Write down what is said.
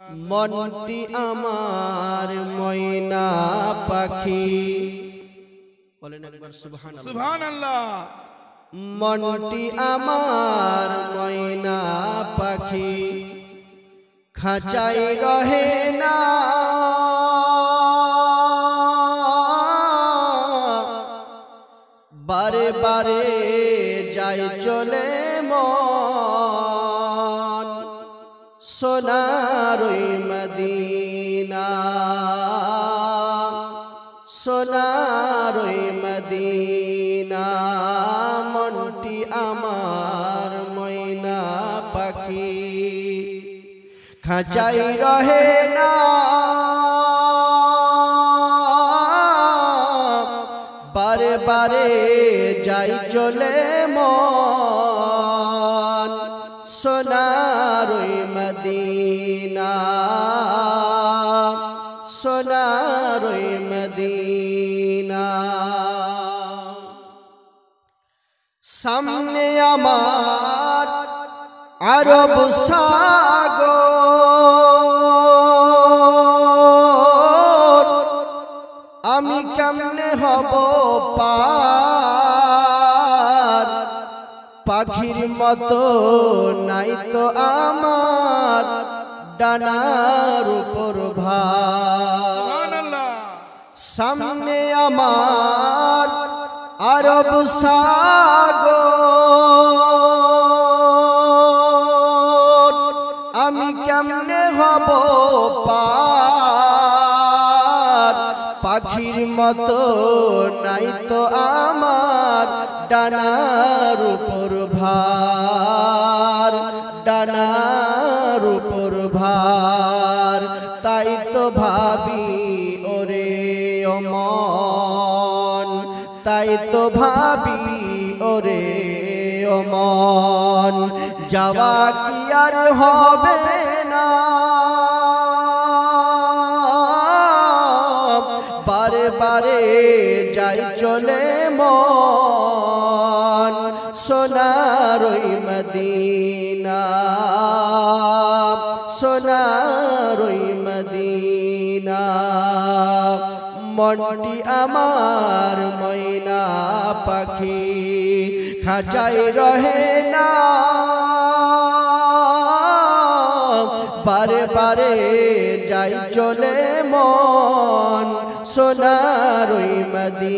মনটি আমার ময়না পাখি। বলেন একবার সুবহান আল্লাহ মনটি আমার ময়না পাখি। খাঁচাই রহে না। বারে বারে যাই চলে মন। সোনারই মদিনা। সোনারই মদিনা মনটি আমার ময়না পাখি। খাঁচাই রহে না বারে বারে যাই চলে মন। মদিনা। সোনারই মদিনা। সামনে আমার আরব সাগর। আমি কেমনে হব পার? পাখির মতো নাই তো আমার ডানার উপর সামনে আমার আরব সাগর। আমি কেমনে হব পাখির মতো নাই তো আমার ডানার উপর ভার, ডানার উপর ভার। তাই তো ভাবি, ওরে অমন। তাই তো ভাবি, ওরে অমন। যাওয়া কি আর হবে? বারে বারে যাই চলে মন সোনারই মদিনা সোনারই মদিনা। মনটি আমার ময়না পাখি খাঁচাই রহে না। বারে বারে যাই চলে মন সোনারই মদিনা